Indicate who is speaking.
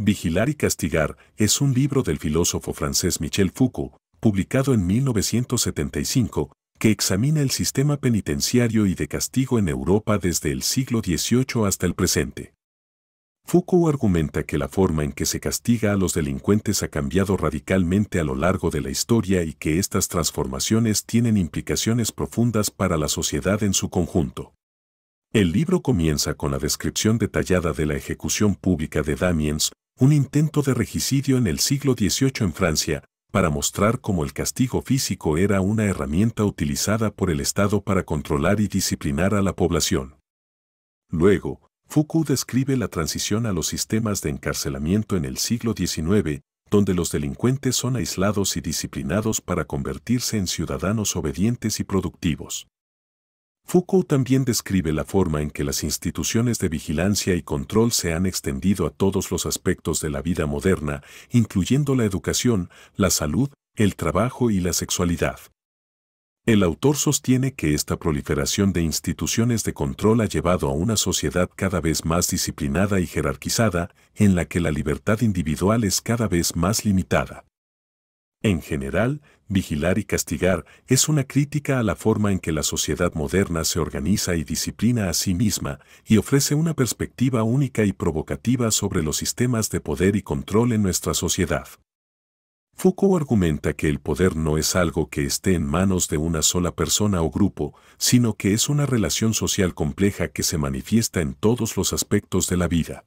Speaker 1: Vigilar y castigar es un libro del filósofo francés Michel Foucault, publicado en 1975, que examina el sistema penitenciario y de castigo en Europa desde el siglo XVIII hasta el presente. Foucault argumenta que la forma en que se castiga a los delincuentes ha cambiado radicalmente a lo largo de la historia y que estas transformaciones tienen implicaciones profundas para la sociedad en su conjunto. El libro comienza con la descripción detallada de la ejecución pública de Damiens, un intento de regicidio en el siglo XVIII en Francia, para mostrar cómo el castigo físico era una herramienta utilizada por el Estado para controlar y disciplinar a la población. Luego, Foucault describe la transición a los sistemas de encarcelamiento en el siglo XIX, donde los delincuentes son aislados y disciplinados para convertirse en ciudadanos obedientes y productivos. Foucault también describe la forma en que las instituciones de vigilancia y control se han extendido a todos los aspectos de la vida moderna, incluyendo la educación, la salud, el trabajo y la sexualidad. El autor sostiene que esta proliferación de instituciones de control ha llevado a una sociedad cada vez más disciplinada y jerarquizada, en la que la libertad individual es cada vez más limitada. En general, vigilar y castigar es una crítica a la forma en que la sociedad moderna se organiza y disciplina a sí misma y ofrece una perspectiva única y provocativa sobre los sistemas de poder y control en nuestra sociedad. Foucault argumenta que el poder no es algo que esté en manos de una sola persona o grupo, sino que es una relación social compleja que se manifiesta en todos los aspectos de la vida.